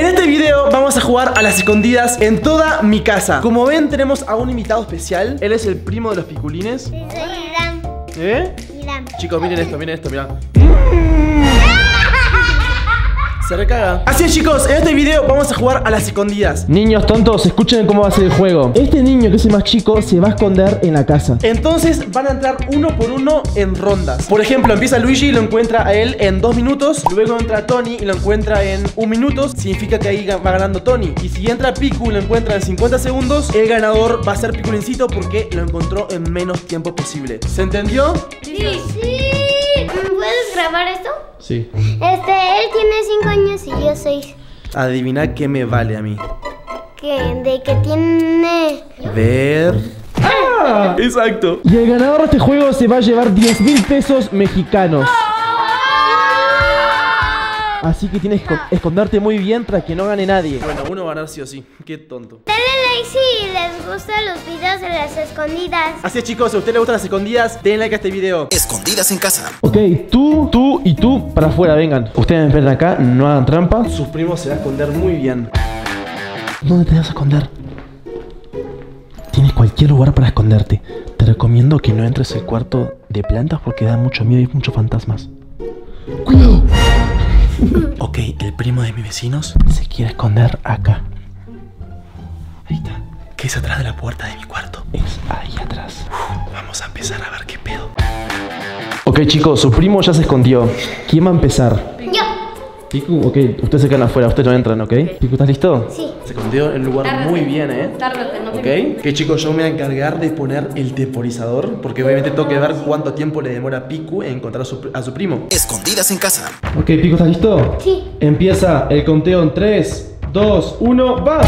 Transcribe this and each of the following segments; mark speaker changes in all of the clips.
Speaker 1: En este video vamos a jugar a las escondidas en toda mi casa Como ven tenemos a un invitado especial Él es el primo de los piculines
Speaker 2: Soy Irán.
Speaker 1: ¿Eh?
Speaker 2: Irán.
Speaker 1: Chicos, miren esto, miren esto, mirá Se recaga. Así es, chicos, en este video vamos a jugar a las escondidas. Niños tontos, escuchen cómo va a ser el juego. Este niño que es el más chico se va a esconder en la casa. Entonces van a entrar uno por uno en rondas. Por ejemplo, empieza Luigi y lo encuentra a él en dos minutos. Luego entra Tony y lo encuentra en un minuto. Significa que ahí va ganando Tony. Y si entra Piku y lo encuentra en 50 segundos, el ganador va a ser Piculincito porque lo encontró en menos tiempo posible. ¿Se entendió?
Speaker 2: Sí. Sí. ¿Me puedes grabar esto?
Speaker 1: Sí.
Speaker 2: Este, él tiene 5 años y yo 6.
Speaker 1: Adivina qué me vale a mí.
Speaker 2: Que, de que tiene...
Speaker 1: Ver. ¡Ah! Exacto. Y el ganador de este juego se va a llevar 10 mil pesos mexicanos. Así que tienes que esconderte muy bien para que no gane nadie. Bueno, uno va a ganar sí o sí. Qué tonto.
Speaker 2: Dale like si les gustan los videos de las escondidas.
Speaker 1: Así es, chicos, si a ustedes les gustan las escondidas, denle like a este video.
Speaker 3: Escondidas en casa.
Speaker 1: Ok, tú, tú y tú para afuera, vengan. Ustedes me esperen acá, no hagan trampa. Sus primos se van a esconder muy bien. ¿Dónde te vas a esconder? Tienes cualquier lugar para esconderte. Te recomiendo que no entres al cuarto de plantas porque da mucho miedo y hay muchos fantasmas. ¡Cuidado! ok, el primo de mis vecinos se quiere esconder acá. Ahí está. ¿Qué es atrás de la puerta de mi cuarto? Es ahí atrás. Vamos a empezar a ver qué pedo. Ok, chicos, su primo ya se escondió. ¿Quién va a empezar? Piku, ok, ustedes se quedan afuera, ustedes no entran, ¿ok? Piku, ¿estás listo?
Speaker 2: Sí.
Speaker 1: Se escondió en un lugar muy bien, ¿eh?
Speaker 4: Tárdate, no te
Speaker 1: Ok, que chicos, yo me voy a encargar de poner el temporizador Porque obviamente tengo que ver cuánto tiempo le demora a Piku en encontrar a su, a su primo
Speaker 3: Escondidas en casa.
Speaker 1: Ok, Piku, ¿estás listo?
Speaker 2: Sí.
Speaker 1: Empieza el conteo en 3, 2, 1, ¡va!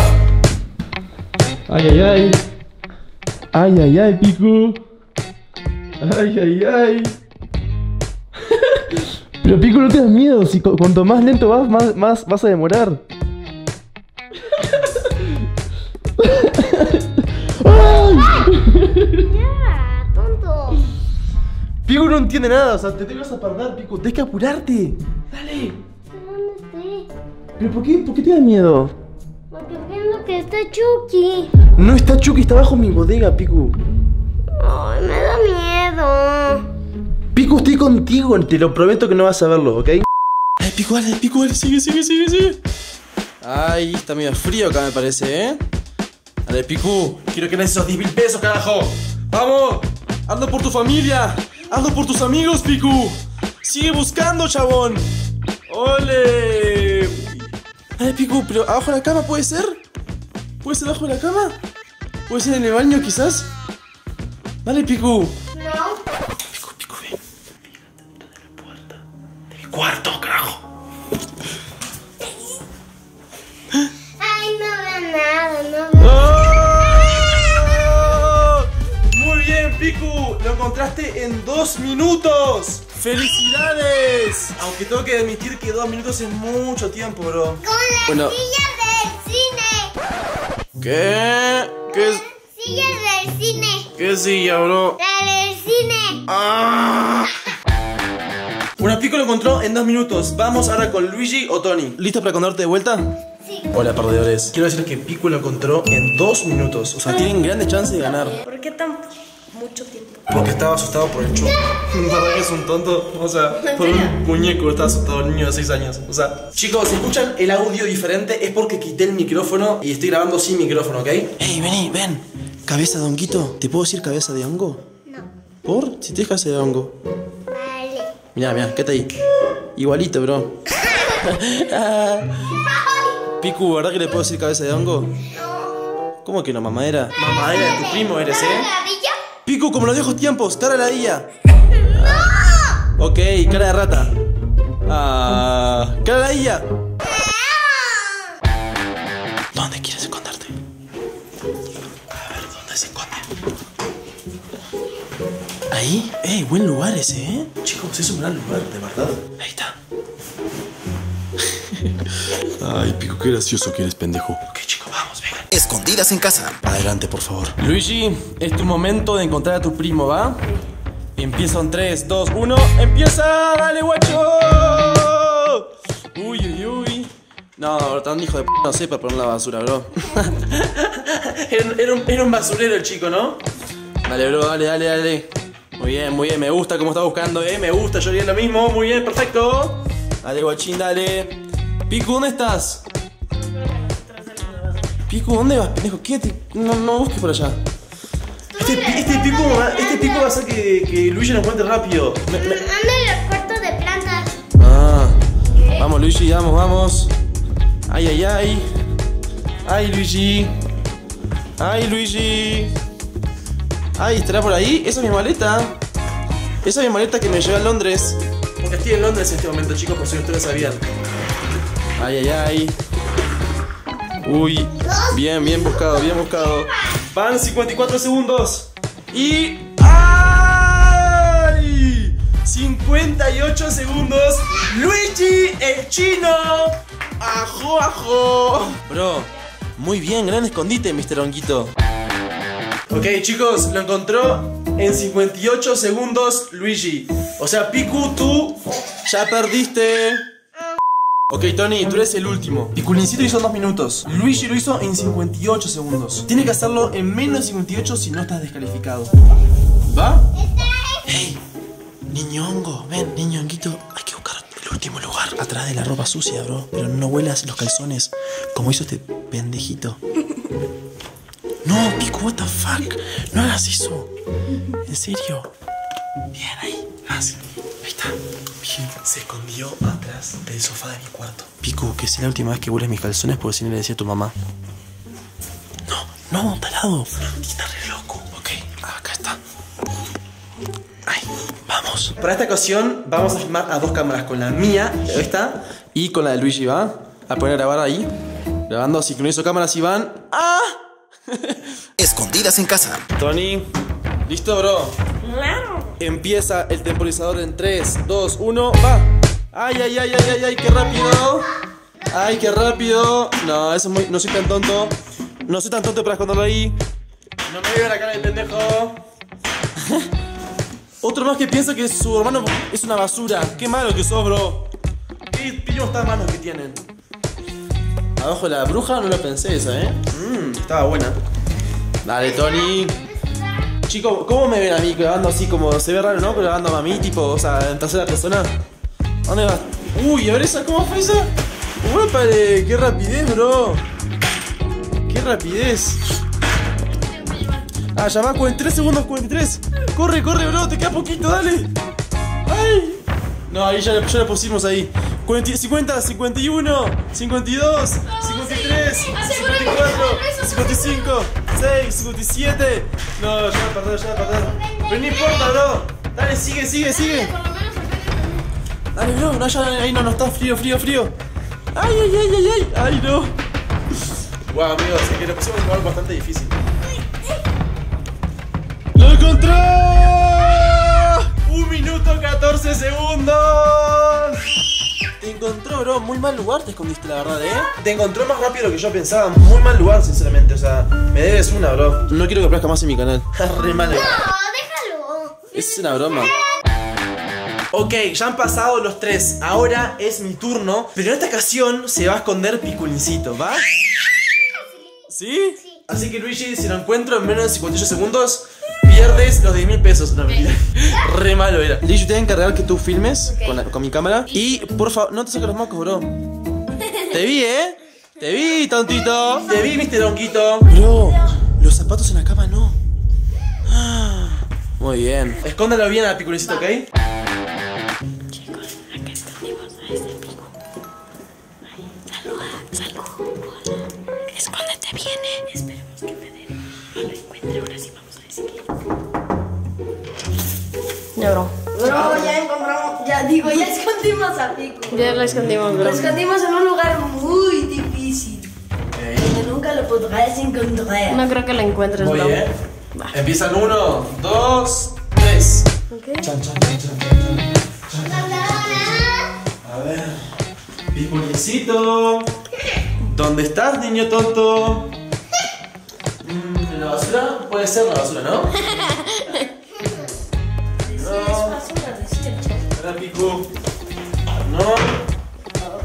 Speaker 1: Ay, ay, ay Ay, ay, ay, Piku Ay, ay, ay Pero Piku, no te das miedo Si cu- cuanto más lento vas, más, más vas a demorar
Speaker 2: Ya, tonto.
Speaker 1: Piku no entiende nada, o sea, te, te vas a perder, Piku Tienes que apurarte Dale
Speaker 2: ¿Dónde estoy?
Speaker 1: ¿Pero por qué, por qué te da miedo?
Speaker 2: Porque pienso que está Chucky.
Speaker 1: No está Chucky, está bajo mi bodega, Piku
Speaker 2: Ay, me da miedo.
Speaker 1: Piku, estoy contigo, te lo prometo que no vas a verlo, ¿ok? Ay, Piku, dale, Piku, dale, sigue, sigue, sigue, sigue. Ay, está medio frío acá, me parece, ¿eh? Dale, Piku, quiero que me des esos 10 mil pesos, carajo. ¡Vamos! ¡Ando por tu familia! ¡Ando por tus amigos, Piku! ¡Sigue buscando, chabón! ¡Ole! Dale, Piku, pero abajo de la cama puede ser? ¿Puede ser abajo de la cama? ¿Puede ser en el baño, quizás? Dale, Piku. Carajo.
Speaker 2: Ay, no veo nada, no veo.
Speaker 1: ¡Oh! Muy bien, Piku. Lo encontraste en dos minutos. ¡Felicidades! Aunque tengo que admitir que dos minutos es mucho tiempo, bro.
Speaker 2: Con las
Speaker 1: Bueno.
Speaker 2: sillas del cine.
Speaker 1: ¿Qué? ¿Qué es?
Speaker 2: Sillas del cine.
Speaker 1: ¿Qué silla, bro?
Speaker 2: La del cine.
Speaker 1: ¡Ah! Bueno, Pico lo encontró en dos minutos. Vamos ahora con Luigi o Tony. ¿Listo para esconderte de vuelta?
Speaker 2: Sí.
Speaker 1: Hola, perdedores. Quiero decir que Pico lo encontró en dos minutos. O sea, tienen grandes chances de ganar.
Speaker 4: ¿Por qué tan mucho tiempo?
Speaker 1: Porque estaba asustado por el chup. ¿Verdad que es un tonto? O sea, por un muñeco está asustado el niño de 6 años. O sea, chicos, si escuchan el audio diferente es porque quité el micrófono y estoy grabando sin micrófono, ¿ok? Ey, vení, ven. Cabeza de honguito. ¿Te puedo decir cabeza de hongo?
Speaker 2: No.
Speaker 1: ¿Por? Si te cabeza de hongo. Mirá, mirá, ¿qué está ahí? Igualito, bro. Piku, ¿verdad que le puedo decir cabeza de hongo? ¿Cómo que no, mamadera? Mamadera de tu primo eres, ¿eh? Pico, como los viejos tiempos, cara a la día. Ok, cara de rata. Ah, cara a la día. ¿Dónde quieres esconderte? A ver, ¿dónde se esconde? ¿Ahí? ¡Ey, buen lugar ese, eh! Chicos, es un gran lugar, de verdad. Ahí está.
Speaker 5: Ay, Pico, qué gracioso que eres, pendejo.
Speaker 1: Ok, chicos, vamos, vengan.
Speaker 3: Escondidas en casa.
Speaker 1: Adelante, por favor. Luigi, es tu momento de encontrar a tu primo, ¿va? Empieza en 3, 2, 1. ¡Empieza! ¡Dale, guacho! Uy, uy, uy. No, tan hijo de p no sé para poner la basura, bro. era un, era un basurero el chico, ¿no? Dale, bro, dale, dale, dale. Muy bien, muy bien, me gusta cómo está buscando, eh. Me gusta, yo haría lo mismo. Muy bien, perfecto. Dale, guachín, dale. Piku, ¿dónde estás? Piku, ¿dónde vas, pendejo? Quédate. No, no busques por allá. Este, este pico, va- este pico va a hacer que, que Luigi lo encuentre rápido. Me- me-
Speaker 2: en los cuartos de plantas.
Speaker 1: Ah, vamos Luigi, vamos, vamos. Ay, ay, ay. Ay, Luigi. Ay, Luigi. Ay, ¿estará por ahí? Esa es mi maleta. Esa es mi maleta que me lleva a Londres. Porque estoy en Londres en este momento, chicos, por si ustedes sabían. Ay, ay, ay. Uy, bien, bien buscado, bien buscado. Van 54 segundos. Y. ¡Ay! 58 segundos. Luigi, el chino. Ajo, ajo. Bro, muy bien, gran escondite, Mr. Honguito. Ok, chicos, lo encontró en 58 segundos Luigi. O sea, Piku, tú ya perdiste. Ok, Tony, tú eres el último. Piculincito hizo en 2 minutos. Luigi lo hizo en 58 segundos. Tiene que hacerlo en menos de 58 si no estás descalificado. ¿Va? Hey, niño hongo, ven, niño honguito. Hay que buscar el último lugar. Atrás de la ropa sucia, bro. Pero no huelas los calzones. Como hizo este pendejito. No, Pico, what the fuck. No hagas eso. En serio. Bien, ahí. Ahí está. Se escondió atrás del sofá de mi cuarto. Pico, que sea la última vez que hueles mis calzones porque si no le decía a tu mamá. No, no, talado. Está re loco. Ok, acá está. Ay, vamos. Para esta ocasión vamos a filmar a dos cámaras. Con la mía, esta, y con la de Luigi, ¿va? A poner a grabar ahí. Grabando, sincronizo cámaras y van. ¡Ah!
Speaker 3: Escondidas en casa.
Speaker 1: Tony, ¿listo, bro?
Speaker 4: Claro.
Speaker 1: Empieza el temporizador en 3, 2, 1, va. Ay, ay, ay, ay, ay, ay, qué rápido. Ay, qué rápido. No, eso es muy, no soy tan tonto. No soy tan tonto para esconderlo ahí. No me veo la cara de pendejo. Otro más que piensa que su hermano es una basura. Qué malo que sos, bro. ¿Qué pillos tan malos que tienen? Abajo de la bruja no lo pensé esa, ¿eh? Mmm, estaba buena. Dale, Tony. Chico, ¿cómo me ven a mí grabando así como se ve raro, no? Grabando a mí, tipo, o sea, en tercera persona. ¿Dónde vas? Uy, a ver esa, ¿cómo fue esa? ¡Uépale! ¡Qué rapidez, bro! ¡Qué rapidez! Ah, ya va, 43 segundos, 43. Corre, corre, bro, te queda poquito, dale. No, ahí ya, ya lo pusimos ahí. 40, 50, 51, 52, 53, 54, 55, 6, 57. No, ya perder, ya perder. Pero no importa, bro. Dale, sigue, sigue, sigue. Dale, bro, no, ya, ahí no, no está frío, frío, frío. Ay, ay, ay, ay, ay, ay, no. Wow, amigos, es que lo pusimos en un lugar bastante difícil. ¡Lo encontré! ¡Un minuto 14 segundos! Te encontró, bro. Muy mal lugar te escondiste, la verdad, ¿eh? Te encontró más rápido de lo que yo pensaba. Muy mal lugar, sinceramente. O sea, me debes una, bro. No quiero que aparezca más en mi canal. Re mal.
Speaker 2: No, déjalo.
Speaker 1: Es una broma. Ok, ya han pasado los tres. Ahora es mi turno. Pero en esta ocasión se va a esconder Piculincito, ¿va? ¿Sí? Así que Luigi, si lo encuentro en menos de 58 segundos, pierdes los 10 mil pesos. No, mentira. Re malo era. Luigi, te voy a encargar que tú filmes con, la- con mi cámara. Y por favor, no te saques los mocos, bro. Te vi, ¿eh? Te vi, tontito. Te vi, Mr. Donquito. Bro, los zapatos en la cama no. Ah, Muy bien. Escóndalo bien a Piculincito, ¿ok?
Speaker 6: Escondimos a Pico.
Speaker 4: Ya lo escondimos, bro.
Speaker 6: Lo escondimos en un lugar muy difícil. Que nunca lo podrás encontrar.
Speaker 4: No creo que lo encuentres,
Speaker 1: Muy
Speaker 4: bro.
Speaker 1: bien. Empiezan uno, dos, tres.
Speaker 4: Ok.
Speaker 1: Chan, chan, chan, chan, chan, chan. A ver. Piculincito. ¿Dónde estás, niño tonto? Mm, ¿En la basura? Puede ser la basura, ¿no? No.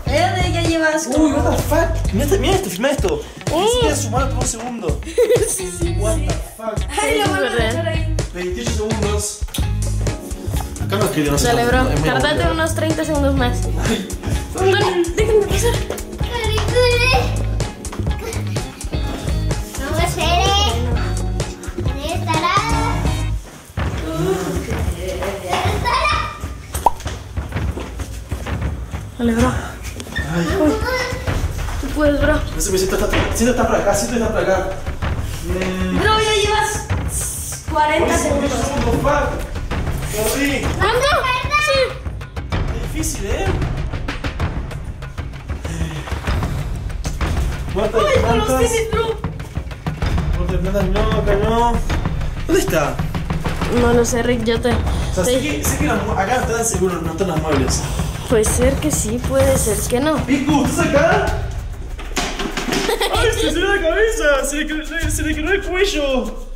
Speaker 6: Espérate, ya lleva llevas
Speaker 1: Uy, what the fuck. Mira, esto, mira esto, filma esto. Ni siquiera sumar por un segundo.
Speaker 6: sí, sí.
Speaker 1: What the fuck.
Speaker 6: Ay, lo van a dejar ahí.
Speaker 1: 28 segundos. Acá no escribe, no sé.
Speaker 4: Dale, bro. Tardate unos 30 segundos más. Tony, déjenme pasar. Dale, bro. Tú puedes, bro.
Speaker 1: No sé, me siento está por acá, siento está por acá. Mm,
Speaker 6: Bro, ya llevas 40 segundos.
Speaker 1: Corrí.
Speaker 4: ¿Cuánto? Sí.
Speaker 1: Es difícil, ¿eh?
Speaker 6: Ay, con los
Speaker 1: ¿Cuántas?
Speaker 6: tenis, bro.
Speaker 1: ¿Cuántas plantas? No, acá no. ¿Dónde está?
Speaker 4: No lo sé, Rick, yo te.
Speaker 1: O sea, sé que, sé que las acá están seguros, no están los muebles.
Speaker 4: Puede ser que sí, puede ser que no.
Speaker 1: Piku, ¿estás acá? ¡Ay, se le la cabeza! ¡Se le, quedó- se le quedó el cuello!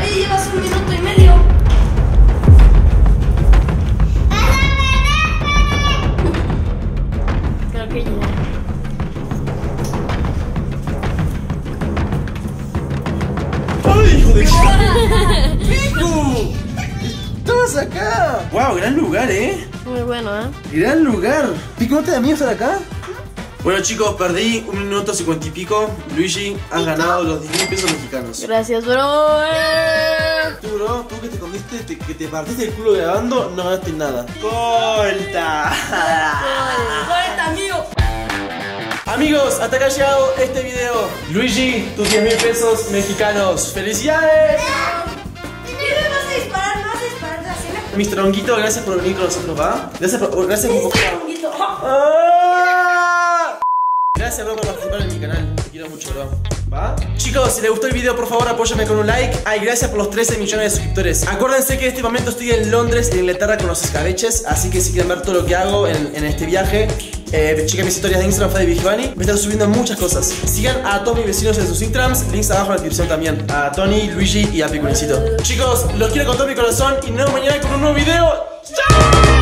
Speaker 6: Ahí llevas un minuto y medio.
Speaker 1: ¡Estabas acá! ¡Wow, gran lugar, eh!
Speaker 4: Muy bueno, ¿eh?
Speaker 1: ¡Gran lugar! ¿Piku no te da miedo estar acá? Bueno chicos, perdí un minuto cincuenta y pico. Luigi, has ganado los 10 mil pesos mexicanos.
Speaker 4: Gracias, bro. Eh.
Speaker 1: Tú, bro, tú que te comiste, te- que te partiste el culo grabando, no ganaste nada. ¡Colta!
Speaker 6: 40, amigo.
Speaker 1: Amigos, hasta acá ha llegado este video. Luigi, tus 10 mil pesos mexicanos. ¡Felicidades! Mr. Honguito, gracias por venir con nosotros, ¿va? Gracias por. Gracias por. ¡Ah! Gracias, bro, por participar en mi canal. Te quiero mucho, bro. ¿Va? Chicos, si les gustó el video, por favor, apóyame con un like. Ay, gracias por los 13 millones de suscriptores. Acuérdense que en este momento estoy en Londres, en Inglaterra, con los escabeches. Así que si quieren ver todo lo que hago en, en este viaje, eh, mis historias de Instagram, Fede Vigivani. Me están subiendo muchas cosas. Sigan a todos mis vecinos en sus Instagrams. Links abajo en la descripción también. A Tony, Luigi y a Piculicito. Chicos, los quiero con todo mi corazón y nos vemos mañana con un nuevo video. ¡Chao!